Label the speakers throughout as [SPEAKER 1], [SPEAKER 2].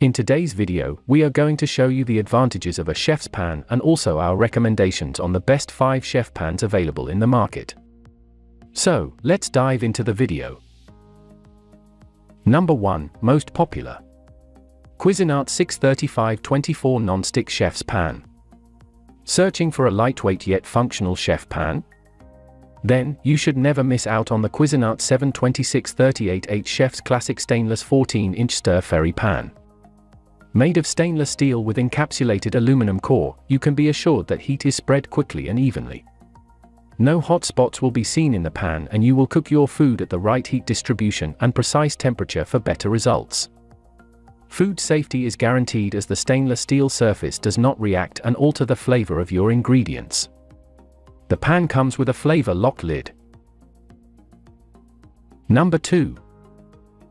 [SPEAKER 1] In today's video, we are going to show you the advantages of a chef's pan and also our recommendations on the best 5 chef pans available in the market. So, let's dive into the video. Number 1, Most Popular. Cuisinart 635-24 Non-Stick Chef's Pan. Searching for a lightweight yet functional chef pan? Then, you should never miss out on the Cuisinart 726-38H Chef's Classic Stainless 14-inch stir-fry pan. Made of stainless steel with encapsulated aluminum core, you can be assured that heat is spread quickly and evenly. No hot spots will be seen in the pan and you will cook your food at the right heat distribution and precise temperature for better results. Food safety is guaranteed as the stainless steel surface does not react and alter the flavor of your ingredients. The pan comes with a flavor lock lid. Number 2.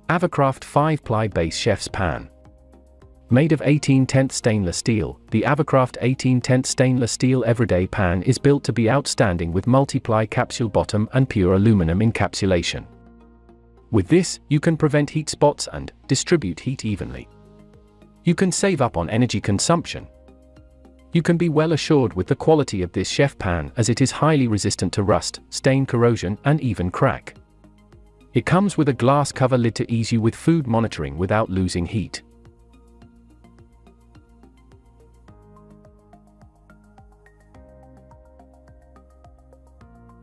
[SPEAKER 1] Avacraft 5-ply base chef's pan. Made of 18 10 stainless steel, the Avacraft 18 10 stainless steel everyday pan is built to be outstanding with multiply capsule bottom and pure aluminum encapsulation. With this, you can prevent heat spots and distribute heat evenly. You can save up on energy consumption. You can be well assured with the quality of this chef pan as it is highly resistant to rust, stain corrosion and even crack. It comes with a glass cover lid to ease you with food monitoring without losing heat.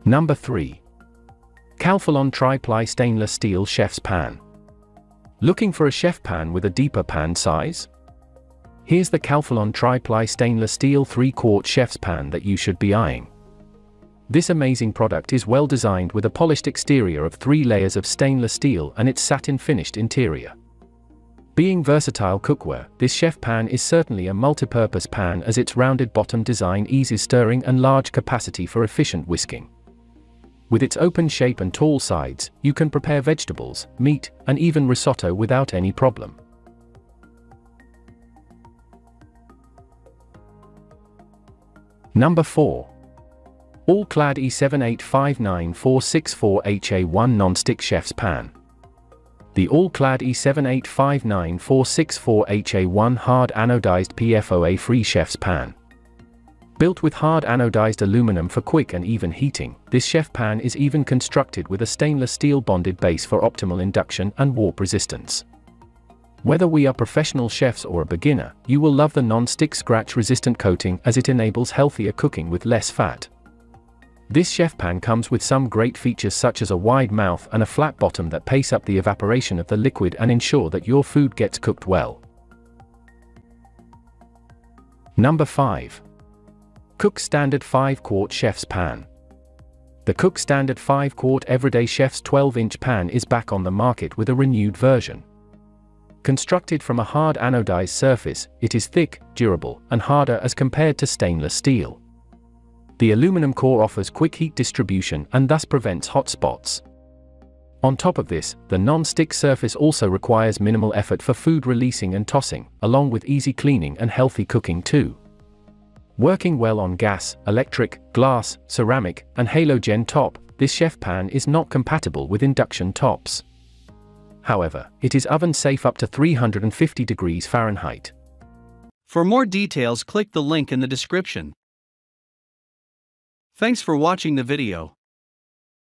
[SPEAKER 1] Number 3. Calphalon Tri-Ply Stainless Steel Chef's Pan. Looking for a chef pan with a deeper pan size? Here's the Calphalon Tri-Ply Stainless Steel 3-quart chef's pan that you should be eyeing. This amazing product is well designed with a polished exterior of three layers of stainless steel and its satin finished interior. Being versatile cookware, this chef pan is certainly a multi-purpose pan as its rounded bottom design eases stirring and large capacity for efficient whisking. With its open shape and tall sides, you can prepare vegetables, meat, and even risotto without any problem. Number 4. All-Clad E7859464HA1 Non-Stick Chef's Pan. The All-Clad E7859464HA1 Hard Anodized PFOA-Free Chef's Pan. Built with hard anodized aluminum for quick and even heating, this chef pan is even constructed with a stainless steel bonded base for optimal induction and warp resistance. Whether we are professional chefs or a beginner, you will love the non-stick scratch-resistant coating as it enables healthier cooking with less fat. This chef pan comes with some great features such as a wide mouth and a flat bottom that pace up the evaporation of the liquid and ensure that your food gets cooked well. Number 5. Cook Standard 5-Quart Chef's Pan. The Cook Standard 5-Quart Everyday Chef's 12-inch pan is back on the market with a renewed version. Constructed from a hard anodized surface, it is thick, durable, and harder as compared to stainless steel. The aluminum core offers quick heat distribution and thus prevents hot spots. On top of this, the non-stick surface also requires minimal effort for food releasing and tossing, along with easy cleaning and healthy cooking too. Working well on gas, electric, glass, ceramic, and halogen top, this chef pan is not compatible with induction tops. However, it is oven safe up to 350 degrees Fahrenheit.
[SPEAKER 2] For more details click the link in the description. Thanks for watching the video.